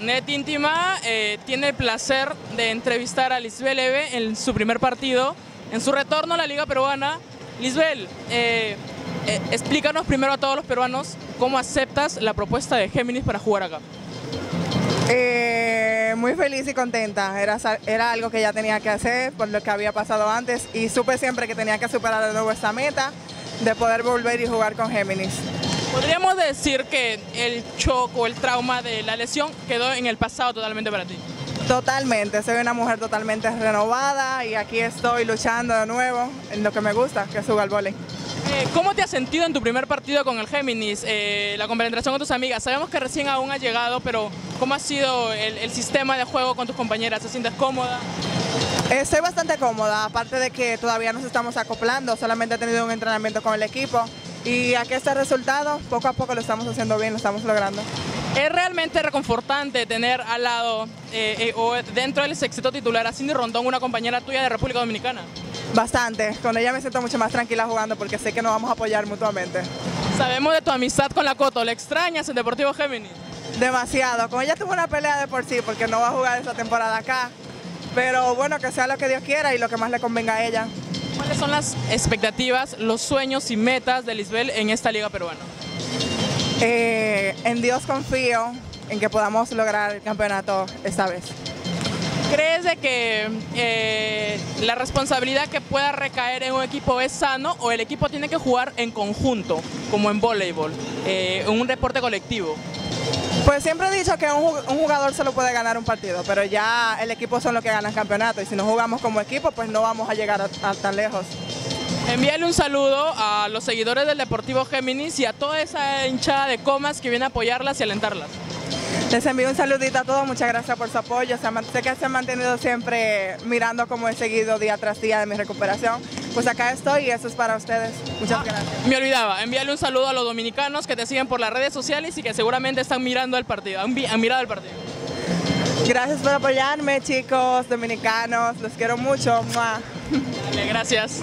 Net Íntima eh, tiene el placer de entrevistar a Lisbel Eve en su primer partido, en su retorno a la Liga Peruana. Lisbel, eh, eh, explícanos primero a todos los peruanos cómo aceptas la propuesta de Géminis para jugar acá. Eh, muy feliz y contenta. Era, era algo que ya tenía que hacer por lo que había pasado antes y supe siempre que tenía que superar de nuevo esa meta de poder volver y jugar con Géminis. Podríamos decir que el shock o el trauma de la lesión quedó en el pasado totalmente para ti. Totalmente, soy una mujer totalmente renovada y aquí estoy luchando de nuevo en lo que me gusta, que es jugar al vóley. Eh, ¿Cómo te has sentido en tu primer partido con el Géminis? Eh, la compenetración con tus amigas. Sabemos que recién aún has llegado, pero ¿cómo ha sido el, el sistema de juego con tus compañeras? ¿Te sientes cómoda? Estoy bastante cómoda, aparte de que todavía nos estamos acoplando, solamente he tenido un entrenamiento con el equipo y aquí está el resultado, poco a poco lo estamos haciendo bien, lo estamos logrando. Es realmente reconfortante tener al lado eh, eh, o dentro del sexteto titular a Cindy Rondón, una compañera tuya de República Dominicana. Bastante, con ella me siento mucho más tranquila jugando porque sé que nos vamos a apoyar mutuamente. Sabemos de tu amistad con la Coto, ¿le extrañas en Deportivo Géminis? Demasiado, con ella tuve una pelea de por sí porque no va a jugar esta temporada acá, pero bueno, que sea lo que Dios quiera y lo que más le convenga a ella. ¿Cuáles son las expectativas, los sueños y metas de Lisbel en esta liga peruana? Eh, en Dios confío en que podamos lograr el campeonato esta vez. ¿Crees de que eh, la responsabilidad que pueda recaer en un equipo es sano o el equipo tiene que jugar en conjunto, como en voleibol, eh, en un deporte colectivo? Pues siempre he dicho que un ju- un jugador solo puede ganar un partido, pero ya el equipo son los que ganan campeonato y si no jugamos como equipo, pues no vamos a llegar a, a tan lejos. Envíale un saludo a los seguidores del Deportivo Géminis y a toda esa hinchada de comas que viene a apoyarlas y alentarlas. Les envío un saludito a todos, muchas gracias por su apoyo. Sé que se han mantenido siempre mirando cómo he seguido día tras día de mi recuperación. Pues acá estoy y eso es para ustedes. Muchas gracias. Me olvidaba, envíale un saludo a los dominicanos que te siguen por las redes sociales y que seguramente están mirando el partido, han, mirado el partido. Gracias por apoyarme, chicos dominicanos. Los quiero mucho. Dale, gracias.